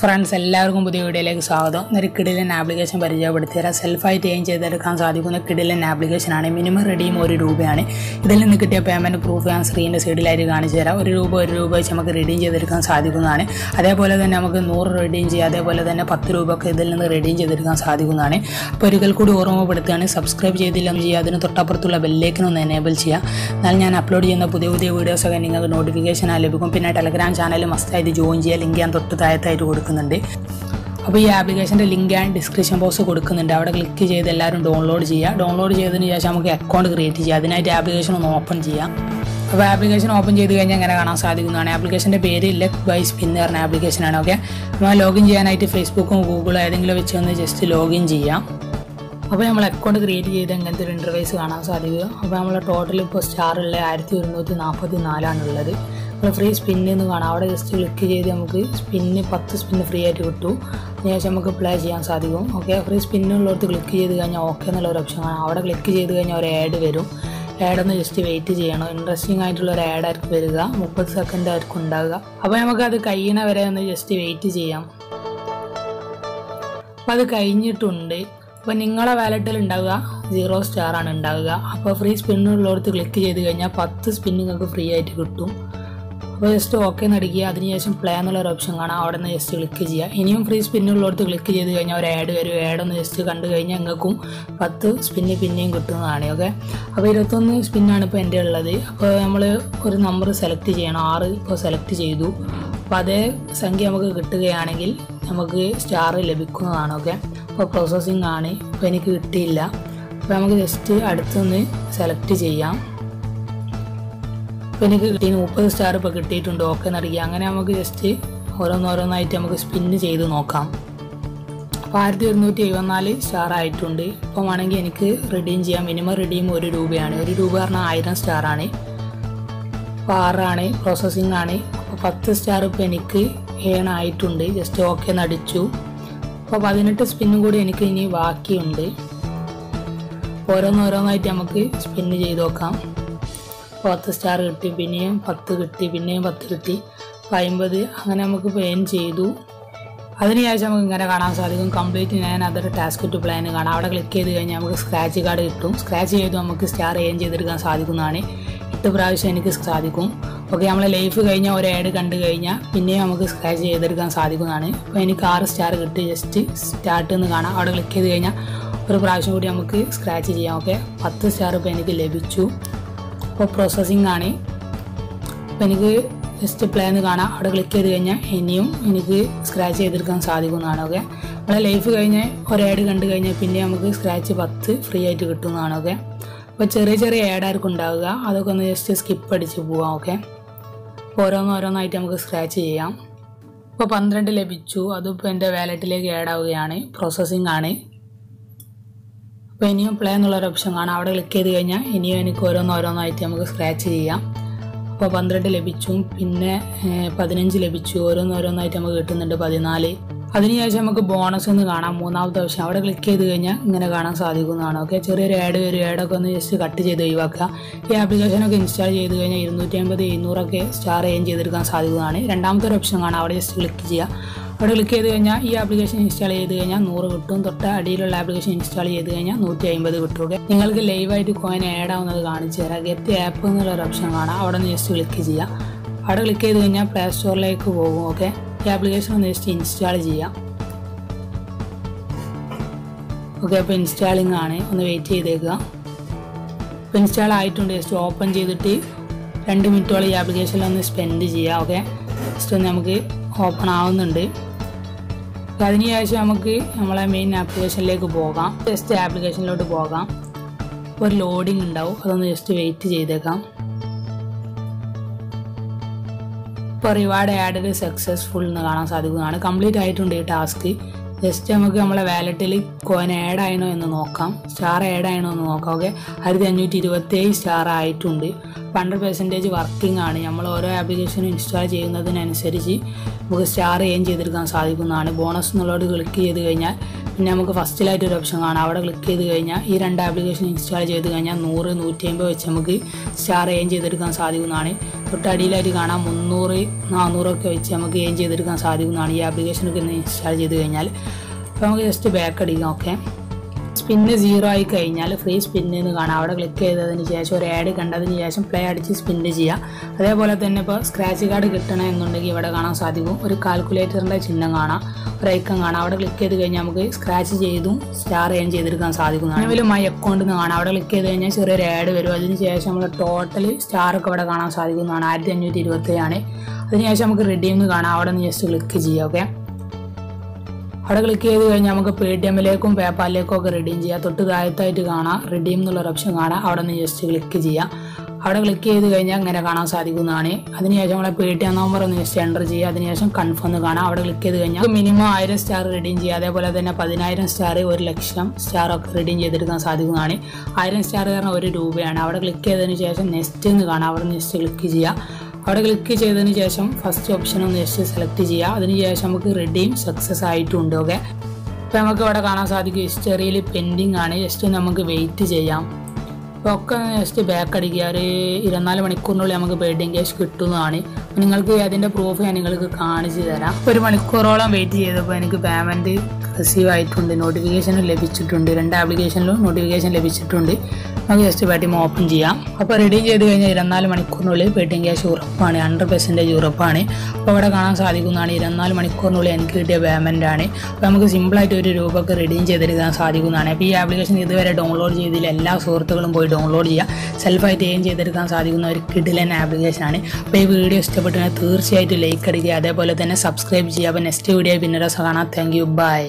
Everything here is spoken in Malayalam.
ഫ്രണ്ട്സ് എല്ലാവർക്കും പുതിയ വീഡിയോയിലേക്ക് സ്വാഗതം. ഒരു കിഡിലൻ ആപ്ലിക്കേഷൻ പരിചയപ്പെടുത്തി തരാം. സെൽഫായിട്ട് ഏൺ ചെയ്തെടുക്കാൻ സാധിക്കുന്ന കിഡിലൻ ആപ്ലിക്കേഷനാണ്. മിനിമം റെഡിയും ഒരു രൂപയാണ്. ഇതിൽ നിന്ന് കിട്ടിയ പേയ്മെന്റ് പ്രൂഫ് ഞാൻ സ്ക്രീനിന്റെ സൈഡിലായിട്ട് കാണിച്ചു തരാം. ഒരു രൂപ ഒരു രൂപ വെച്ച് നമുക്ക് റെഡീം ചെയ്തെടുക്കാൻ സാധിക്കുന്നതാണ്. അതേപോലെ തന്നെ നമുക്ക് നൂറ് റെഡീം ചെയ്യാം. അതേപോലെ തന്നെ പത്ത് രൂപ ഒക്കെ ഇതിൽ നിന്ന് റെഡീം ചെയ്തെടുക്കാൻ സാധിക്കുന്നതാണ്. അപ്പോൾ ഒരിക്കൽ കൂടി ഓർമ്മപ്പെടുത്തുകയാണ് സബ്സ്ക്രൈബ് ചെയ്തില്ലെന്ന് ചെയ്യുക. അതിന് തൊട്ടപ്പുറത്തുള്ള ബെല്ലേക്കിനൊന്ന് എനേബിൾ ചെയ്യുക. എന്നാൽ ഞാൻ അപ്ലോഡ് ചെയ്യുന്ന പുതിയ പുതിയ വീഡിയോസൊക്കെ നിങ്ങൾക്ക് നോട്ടിഫിക്കേഷനായി ലഭിക്കും. പിന്നെ ടെലഗ്രാം ചാനൽ മസ്റ്റായിട്ട് ജോയിൻ ചെയ്യുക. ലിങ്ക് ഞാൻ തൊട്ട് താഴത്തായിട്ട് കൊടുക്കുന്നുണ്ട്. അപ്പോൾ ഈ ആപ്ലിക്കേഷന്റെ ലിങ്ക് ആൻഡ് ഡിസ്ക്രിപ്ഷൻ ബോക്സ് കൊടുക്കുന്നുണ്ട്. അവിടെ ക്ലിക്ക് ചെയ്ത് എല്ലാവരും ഡൗൺലോഡ് ചെയ്യുക. ഡൗൺലോഡ് ചെയ്തതിന് ശേഷം നമുക്ക് അക്കൗണ്ട് ക്രിയേറ്റ് ചെയ്യാം. അതിനായിട്ട് ആപ്ലിക്കേഷൻ ഒന്ന് ഓപ്പൺ ചെയ്യാം. അപ്പോൾ ആപ്ലിക്കേഷൻ ഓപ്പൺ ചെയ്ത് കഴിഞ്ഞാൽ അങ്ങനെ കാണാൻ സാധിക്കുന്നതാണ്. ആപ്ലിക്കേഷന്റെ പേര് ലെക് ബൈ സ്പിൻ എന്ന് പറഞ്ഞ ആപ്ലിക്കേഷനാണ് ഓക്കെ നമ്മൾ ലോഗിൻ ചെയ്യാനായിട്ട് ഫേസ്ബുക്കും ഗൂഗിളും ഏതെങ്കിലും വെച്ച് ഒന്ന് ജസ്റ്റ് ലോഗിൻ ചെയ്യാം. അപ്പോൾ നമ്മൾ അക്കൗണ്ട് ക്രിയേറ്റ് ചെയ്ത് അങ്ങനത്തെ ഒരു ഇന്റർവൈസ് കാണാൻ സാധിക്കും അപ്പോൾ നമ്മൾ ടോട്ടൽ ഇപ്പോൾ സ്റ്റാറുള്ള ആയിരത്തി ഒരുന്നൂറ്റി നാൽപ്പത്തി നാലാണുള്ളത് നമ്മൾ ഫ്രീ സ്പിന്ന് എന്ന് കാണാം. അവിടെ ജസ്റ്റ് ക്ലിക്ക് ചെയ്ത് നമുക്ക് സ്പിന്ന് പത്ത് സ്പിന്ന് ഫ്രീ ആയിട്ട് കിട്ടും. അതിനുശേഷം നമുക്ക് പ്ലേ ചെയ്യാൻ സാധിക്കും. ഓക്കെ ഫ്രീ സ്പിന്നുള്ളടത്ത് ക്ലിക്ക് ചെയ്ത് കഴിഞ്ഞാൽ ഓക്കെ എന്നുള്ള ഒരു ഓപ്ഷൻ കാണാം അവിടെ ക്ലിക്ക് ചെയ്ത് കഴിഞ്ഞാൽ ഒരു ആഡ് വരും. ആഡ് ഒന്ന് ജസ്റ്റ് വെയിറ്റ് ചെയ്യണം. ഇൻട്രസ്റ്റിംഗ് ആയിട്ടുള്ള ഒരു ആഡ് ആയിരിക്കും വരിക. മുപ്പത് സെക്കൻഡ് ആയിരിക്കും ഉണ്ടാവുക. അപ്പോൾ നമുക്കത് കഴിയണ വരെ ഒന്ന് ജസ്റ്റ് വെയിറ്റ് ചെയ്യാം. അപ്പോൾ അത് കഴിഞ്ഞിട്ടുണ്ട്. അപ്പോൾ നിങ്ങളെ വാലറ്റിൽ ഉണ്ടാവുക. സീറോ സ്റ്റാർ ആണ് ഉണ്ടാവുക. അപ്പോൾ ഫ്രീ സ്പിന്നുള്ളടത്ത് ക്ലിക്ക് ചെയ്ത് കഴിഞ്ഞാൽ പത്ത് സ്പിൻ ഫ്രീ ആയിട്ട് കിട്ടും. അപ്പോൾ ജസ്റ്റ് ഓക്കെ നടിക്കുക അതിനുശേഷം പ്ലേ എന്നുള്ള ഒരു ഓപ്ഷൻ കാണാം. അവിടെ നിന്ന് ജസ്റ്റ് ക്ലിക്ക് ചെയ്യുക. ഇനിയും ഫ്രീ സ്പിന്നുള്ളടത്ത് ക്ലിക്ക് ചെയ്ത് കഴിഞ്ഞാൽ ഒരു ആഡ് വരും. ആഡ് ഒന്ന് ജസ്റ്റ് കണ്ടു കഴിഞ്ഞാൽ നിങ്ങൾക്കും പത്ത് സ്പിന്ന് പിന്നെയും കിട്ടുന്നതാണ് ഓക്കെ അപ്പോൾ ഇരുപത്തൊന്ന് സ്പിന്നാണ് ഇപ്പോൾ എന്റെ ഉള്ളത്. അപ്പോൾ നമ്മൾ ഒരു നമ്പർ സെലക്ട് ചെയ്യണം. ആറ് ഇപ്പോൾ സെലക്ട് ചെയ്തു. അപ്പോൾ അതേ സംഖ്യ നമുക്ക് കിട്ടുകയാണെങ്കിൽ നമുക്ക് സ്റ്റാർ ലഭിക്കുന്നതാണ് ഓക്കെ അപ്പോൾ പ്രോസസ്സിങ് ആണ്. ഇപ്പോൾ എനിക്ക് കിട്ടിയില്ല. അപ്പോൾ നമുക്ക് ജസ്റ്റ് അടുത്തൊന്ന് സെലക്ട് ചെയ്യാം. ഇപ്പോൾ എനിക്ക് കിട്ടിയ മുപ്പത് സ്റ്റാർ ഇപ്പോൾ കിട്ടിയിട്ടുണ്ട്. ഓക്കെ എന്നറിയാം. അങ്ങനെ നമുക്ക് ജസ്റ്റ് ഓരോന്നോരോന്നായിട്ട് നമുക്ക് സ്പിന്ന് ചെയ്ത് നോക്കാം. അപ്പോൾ ആയിരത്തി ഒരുന്നൂറ്റി എഴുപത്തിനാല് സ്റ്റാർ ആയിട്ടുണ്ട്. ഇപ്പം വേണമെങ്കിൽ എനിക്ക് റിഡീം ചെയ്യാം. മിനിമം റിഡീം ഒരു രൂപയാണ്. ഒരു രൂപ പറഞ്ഞാൽ ആയിരം സ്റ്റാറാണ് അപ്പോൾ ആറാണ് പ്രോസസ്സിംഗ് ആണ്. അപ്പോൾ പത്ത് സ്റ്റാർ ഇപ്പോൾ എനിക്ക് ഏൺ ആയിട്ടുണ്ട്. ജസ്റ്റ് ഓക്കെ അടിച്ചു. അപ്പോൾ പതിനെട്ട് സ്പിന്നും കൂടി എനിക്ക് ഇനി ബാക്കിയുണ്ട്. ഓരോന്നോരോന്നായിട്ട് നമുക്ക് സ്പിന്ന് ചെയ്ത് നോക്കാം. പത്ത് സ്റ്റാർ കിട്ടി പിന്നെയും പത്ത് കിട്ടി പിന്നെയും പത്ത് കിട്ടി. അമ്പത് അങ്ങനെ നമുക്ക് പേൻ ചെയ്തു. അതിനുശേഷം നമുക്ക് ഇങ്ങനെ കാണാൻ സാധിക്കും. കംപ്ലീറ്റ് ഞാൻ അതൊരു ടാസ്ക് ടു പ്ലാൻ കാണാം. അവിടെ ക്ലിക്ക് ചെയ്ത് കഴിഞ്ഞാൽ നമുക്ക് സ്ക്രാച്ച് കാർഡ് കിട്ടും. സ്ക്രാച്ച് ചെയ്ത് നമുക്ക് സ്റ്റാർ ഏം ചെയ്തെടുക്കാൻ സാധിക്കുന്നതാണ്. എട്ട് പ്രാവശ്യം എനിക്ക് സാധിക്കും. ഓക്കെ നമ്മളെ ലൈഫ് കഴിഞ്ഞാൽ ഒരു ആഡ് കണ്ടു കഴിഞ്ഞാൽ പിന്നെയും നമുക്ക് സ്ക്രാച്ച് ചെയ്തെടുക്കാൻ സാധിക്കുന്നതാണ്. അപ്പോൾ എനിക്ക് ആറ് സ്റ്റാർ കിട്ടി. ജസ്റ്റ് സ്റ്റാർട്ട് എന്ന് കാണാം. അവിടെ ക്ലിക്ക് ചെയ്ത് കഴിഞ്ഞാൽ ഒരു പ്രാവശ്യം കൂടി നമുക്ക് സ്ക്രാച്ച് ചെയ്യാം. ഓക്കെ പത്ത് സ്റ്റാർ ഇപ്പോൾ എനിക്ക് ലഭിച്ചു. അപ്പോൾ പ്രോസസ്സിംഗ് ആണ്. അപ്പോൾ എനിക്ക് ജസ്റ്റ് പ്ലേ എന്ന് കാണാം. അവിടെ ക്ലിക്ക് ചെയ്ത് കഴിഞ്ഞാൽ ഇനിയും എനിക്ക് സ്ക്രാച്ച് ചെയ്തെടുക്കാൻ സാധിക്കുന്നതാണ് ഓക്കെ നമ്മളെ ലൈഫ് കഴിഞ്ഞ് ഒരാഡ് കണ്ടു കഴിഞ്ഞാൽ പിന്നെ നമുക്ക് സ്ക്രാച്ച് പത്ത് ഫ്രീ ആയിട്ട് കിട്ടുന്നതാണ് ഓക്കെ അപ്പോൾ ചെറിയ ചെറിയ ആഡായിരിക്കും ഉണ്ടാവുക അതൊക്കെ ഒന്ന് ജസ്റ്റ് സ്കിപ്പ് അടിച്ച് പോവാം ഓക്കെ ഓരോന്നോരോന്നായിട്ട് നമുക്ക് സ്ക്രാച്ച് ചെയ്യാം. ഇപ്പോൾ പന്ത്രണ്ട് ലഭിച്ചു അതിപ്പോൾ എന്റെ വാലറ്റിലേക്ക് ആഡ് ആവുകയാണ്. പ്രോസസ്സിംഗ് ആണ്. അപ്പോൾ ഇനിയും പ്ലേ എന്നുള്ളൊരു ഓപ്ഷൻ കാണാം. അവിടെ ക്ലിക്ക് ചെയ്ത് കഴിഞ്ഞാൽ ഇനിയും എനിക്ക് ഓരോന്നോരോന്നായിട്ട് നമുക്ക് സ്ക്രാച്ച് ചെയ്യാം. അപ്പോൾ പന്ത്രണ്ട് ലഭിച്ചു. പിന്നെ പതിനഞ്ച് ലഭിച്ചു. ഓരോന്നോരോന്നായിട്ട് നമുക്ക് കിട്ടുന്നുണ്ട് പതിനാല്. അതിനുശേഷം നമുക്ക് ബോണസ് എന്ന് കാണാം. മൂന്നാമത്തെ ഓപ്ഷൻ അവിടെ ക്ലിക്ക് ചെയ്ത് കഴിഞ്ഞാൽ ഇങ്ങനെ കാണാൻ സാധിക്കുന്നതാണ്. ഓക്കെ ചെറിയൊരു ആഡ് ഒരു ആഡൊക്കെ ഒന്ന് ജസ്റ്റ് കട്ട് ചെയ്ത് ഒഴിവാക്കുക. ഈ ആപ്ലിക്കേഷനൊക്കെ ഇൻസ്റ്റാൾ ചെയ്ത് കഴിഞ്ഞാൽ ഇരുന്നൂറ്റി അമ്പത് എഴുന്നൂറൊക്കെ സ്റ്റാർ എയിം ചെയ്തെടുക്കാൻ സാധിക്കുന്നതാണ്. രണ്ടാമത്തെ ഒരു ഓപ്ഷൻ കാണാം. അവിടെ ജസ്റ്റ് ക്ലിക്ക് ചെയ്യുക. അവിടെ ക്ലിക്ക് ചെയ്ത് കഴിഞ്ഞാൽ ഈ ആപ്ലിക്കേഷൻ ഇൻസ്റ്റാൾ ചെയ്ത് കഴിഞ്ഞാൽ നൂറ് കിട്ടും. തൊട്ട് അടിയിലുള്ള ആപ്ലിക്കേഷൻ ഇൻസ്റ്റാൾ ചെയ്ത് കഴിഞ്ഞാൽ നൂറ്റി അമ്പത് കിട്ടും നിങ്ങൾക്ക് ലൈവായിട്ട് കോയിൻ ആഡ് ആവുന്നത് കാണിച്ചു തരാം. ഗെറ്റ് ആപ്പ് എന്നുള്ള ഒരു ഓപ്ഷൻ കാണാം. അവിടെ നിന്ന് ജസ്റ്റ് ക്ലിക്ക് ചെയ്യാം. അവിടെ ക്ലിക്ക് ചെയ്ത് കഴിഞ്ഞാൽ പ്ലേ സ്റ്റോറിലേക്ക് പോകും. ഓക്കെ ഈ ആപ്ലിക്കേഷൻ ഒന്ന് ജസ്റ്റ് ഇൻസ്റ്റാൾ ചെയ്യാം. ഓക്കെ അപ്പോൾ ഇൻസ്റ്റാളിംഗ് ആണ്. ഒന്ന് വെയിറ്റ് ചെയ്തേക്കുക. ഇപ്പോൾ ഇൻസ്റ്റാൾ ആയിട്ടുണ്ട്. ജസ്റ്റ് ഓപ്പൺ ചെയ്തിട്ട് രണ്ട് മിനിറ്റോളം ഈ ആപ്ലിക്കേഷനിൽ ഒന്ന് സ്പെൻഡ് ചെയ്യാം. ഓക്കെ ജസ്റ്റ് ഒന്ന് നമുക്ക് ഓപ്പൺ ആവുന്നുണ്ട്. അതിനുശേഷം നമുക്ക് നമ്മളെ മെയിൻ ആപ്ലിക്കേഷനിലേക്ക് പോകാം. ജസ്റ്റ് ആപ്ലിക്കേഷനിലോട്ട് പോകാം. ഒരു ലോഡിംഗ് ഉണ്ടാവും. അതൊന്ന് ജസ്റ്റ് വെയിറ്റ് ചെയ്തേക്കാം. ഇപ്പോൾ റിവാർഡ് ആഡഡ് സക്സസ്ഫുൾ എന്ന് കാണാൻ സാധിക്കുന്നതാണ്. കംപ്ലീറ്റ് ആയിട്ടുണ്ട് ഈ ടാസ്ക് ജസ്റ്റ് നമുക്ക് നമ്മളെ വാലറ്റിൽ കോയിൻ ആഡ് ആയണോ എന്ന് നോക്കാം. സ്റ്റാർ ആഡ് ആയണോ എന്ന് നോക്കാം ഓക്കെ ആയിരത്തി അഞ്ഞൂറ്റി ഇരുപത്തേഴ് സ്റ്റാർ ആയിട്ടുണ്ട് ഹൺഡ്രഡ് പെർസെന്റേജ് വർക്കിംഗ് ആണ്. നമ്മൾ ഓരോ ആപ്ലിക്കേഷനും ഇൻസ്റ്റാൾ ചെയ്യുന്നതിനനുസരിച്ച് നമുക്ക് സ്റ്റാർ ഏം ചെയ്തെടുക്കാൻ സാധിക്കുന്നതാണ്. ബോണസ് എന്നുള്ളത് ക്ലിക്ക് ചെയ്ത് കഴിഞ്ഞാൽ പിന്നെ നമുക്ക് ഫസ്റ്റിലായിട്ട് ഒരു ഓപ്ഷൻ കാണാം. അവിടെ ക്ലിക്ക് ചെയ്ത് കഴിഞ്ഞാൽ ഈ രണ്ട് ആപ്ലിക്കേഷൻ ഇൻസ്റ്റാൾ ചെയ്ത് കഴിഞ്ഞാൽ നൂറ് നൂറ്റി അമ്പത് വെച്ച് നമുക്ക് സ്റ്റാർ ഏം ചെയ്തെടുക്കാൻ സാധിക്കുന്നതാണ്. തൊട്ടടിയിലായിട്ട് കാണാം. മുന്നൂറ് നാനൂറൊക്കെ വെച്ച് നമുക്ക് ഏം ചെയ്തെടുക്കാൻ സാധിക്കുന്നതാണ് ഈ ആപ്ലിക്കേഷനൊക്കെ ഇൻസ്റ്റാൾ ചെയ്ത് കഴിഞ്ഞാൽ അപ്പോൾ നമുക്ക് ജസ്റ്റ് ബാക്ക് അടിക്കാം ഓക്കെ സ്പിന്ന് സീറോ ആയി കഴിഞ്ഞാൽ ഫ്രീ സ്പിന്ന് എന്ന് കാണാം. അവിടെ ക്ലിക്ക് ചെയ്തതിന് ശേഷം ഒരു ആഡ് കണ്ടതിന് ശേഷം പ്ലേ അടിച്ച് സ്പിന്ന് ചെയ്യാം. അതേപോലെ തന്നെ ഇപ്പോൾ സ്ക്രാച്ച് കാർഡ് കിട്ടണം എന്നുണ്ടെങ്കിൽ ഇവിടെ കാണാൻ സാധിക്കും. ഒരു കാൽക്കുലേറ്ററിന്റെ ചിഹ്നം കാണാം. ഒരു ഐക്കൺ കാണാം. അവിടെ ക്ലിക്ക് ചെയ്ത് കഴിഞ്ഞാൽ നമുക്ക് സ്ക്രാച്ച് ചെയ്തും സ്റ്റാർ ഏൺ ചെയ്തെടുക്കാൻ സാധിക്കുന്നതാണ് നിലവിൽ മൈ അക്കൗണ്ട് എന്ന് കാണാം. അവിടെ ക്ലിക്ക് ചെയ്ത് കഴിഞ്ഞാൽ ചെറിയൊരു ആഡ് വരും. അതിന് ശേഷം നമ്മൾ ടോട്ടൽ സ്റ്റാറൊക്കെ ഇവിടെ കാണാൻ സാധിക്കുന്നതാണ് ആയിരത്തി അഞ്ഞൂറ്റി ഇരുപത്തേഴാണ് അതിനുശേഷം നമുക്ക് റെഡീം എന്ന് കാണാം. അവിടെ നിന്ന് ജസ്റ്റ് ക്ലിക്ക് ചെയ്യാം. ഓക്കെ അവിടെ ക്ലിക്ക് ചെയ്ത് കഴിഞ്ഞാൽ നമുക്ക് പേ ടി എമ്മിലേക്കും പേപ്പാലിലേക്കും ഒക്കെ റിഡീം ചെയ്യാം. തൊട്ട് താഴത്തായിട്ട് കാണാം. റിഡീം എന്നുള്ള ഓപ്ഷൻ കാണാം. അവിടെ നിന്ന് ജസ്റ്റ് ക്ലിക്ക് ചെയ്യാം. അവിടെ ക്ലിക്ക് ചെയ്ത് കഴിഞ്ഞാൽ ഇങ്ങനെ കാണാൻ സാധിക്കുന്നതാണ്. അതിനുശേഷം നമ്മളെ പേ ടി എം നമ്പർ ഒന്ന് ജസ്റ്റ് എന്റർ ചെയ്യുക. അതിനുശേഷം കൺഫേം കാണാം. അവിടെ ക്ലിക്ക് ചെയ്ത് കഴിഞ്ഞാൽ മിനിമം ആയിരം സ്റ്റാർ റിഡീം ചെയ്യുക അതേപോലെ തന്നെ പതിനായിരം സ്റ്റാർ ഒരു ലക്ഷം സ്റ്റാർ ഒക്കെ റിഡീം ചെയ്തെടുക്കാൻ സാധിക്കുന്നതാണ്. ആയിരം സ്റ്റാർ കാരണം ഒരു രൂപയാണ്. അവിടെ ക്ലിക്ക് ചെയ്തതിന് ശേഷം നെക്സ്റ്റ് എന്ന് കാണാം. അവിടെ നെക്സ്റ്റ് ക്ലിക്ക് ചെയ്യുക അവിടെ ക്ലിക്ക് ചെയ്തതിന് ശേഷം ഫസ്റ്റ് ഓപ്ഷൻ ഒന്ന് ജസ്റ്റ് സെലക്ട് ചെയ്യുക. അതിന് ശേഷം നമുക്ക് റെഡീം സക്സസ് ആയിട്ടുണ്ട് ഓക്കെ അപ്പോൾ നമുക്ക് ഇവിടെ കാണാൻ സാധിക്കും ഹിസ്റ്ററിയിൽ പെൻഡിങ് ആണ്. ജസ്റ്റ് നമുക്ക് വെയിറ്റ് ചെയ്യാം. അപ്പോൾ ഒക്കെ ജസ്റ്റ് ബാക്ക് അടിക്കുക. ഒരു ഇരുപത്തിനാല് മണിക്കൂറിനുള്ളിൽ നമുക്ക് ബെഡിങ് ക്യാഷ് കിട്ടുന്നതാണ്. നിങ്ങൾക്ക് അതിന്റെ പ്രൂഫ് ഞാൻ നിങ്ങൾക്ക് കാണിച്ചു തരാം. ഒരു മണിക്കൂറോളം വെയിറ്റ് ചെയ്തപ്പോൾ എനിക്ക് പേയ്മെന്റ് റിസീവ് ആയിട്ടുണ്ട്. നോട്ടിഫിക്കേഷനും ലഭിച്ചിട്ടുണ്ട്. രണ്ട് ആപ്ലിക്കേഷനിലും നോട്ടിഫിക്കേഷൻ ലഭിച്ചിട്ടുണ്ട്. നമുക്ക് ജസ്റ്റ് പേടിഎം ഓപ്പൺ ചെയ്യാം. അപ്പോൾ റെഡി ചെയ്ത് കഴിഞ്ഞാൽ ഇരുപത്തിനാല് മണിക്കൂറിനുള്ളിൽ പേടിഎം ക്യാഷ് ഉറപ്പാണ്. ഹൺഡ്രഡ് പെർസെന്റേജ് ഉറപ്പാണ്. അപ്പോൾ ഇവിടെ കാണാൻ സാധിക്കുന്നതാണ് ഇരുപത്തിനാല് മണിക്കൂറിനുള്ളിൽ എനിക്ക് കിട്ടിയ പേയ്മെന്റ് ആണ്. അപ്പോൾ നമുക്ക് സിമ്പിളായിട്ട് ഒരു രൂപക്ക് റെഡീം ചെയ്തെടുക്കാൻ സാധിക്കുന്നതാണ്. അപ്പോൾ ഈ ആപ്ലിക്കേഷൻ ഇതുവരെ ഡൗൺലോഡ് ചെയ്തില്ല എല്ലാ സുഹൃത്തുക്കളും പോയി ഡൗൺലോഡ് ചെയ്യുക സെൽഫായിട്ട് എയിം ചെയ്തെടുക്കാൻ സാധിക്കുന്ന ഒരു കിഡിലൻ ആപ്ലിക്കേഷനാണ് അപ്പോൾ ഈ വീഡിയോ ഇഷ്ടപ്പെട്ടാൽ തീർച്ചയായിട്ടും ലൈക്ക് അടിക്കുക. അതേപോലെ തന്നെ സബ്സ്ക്രൈബ് ചെയ്യുക. അപ്പോൾ നെക്സ്റ്റ് വീഡിയോ പിന്നെ രസം കാണാം. Thank you by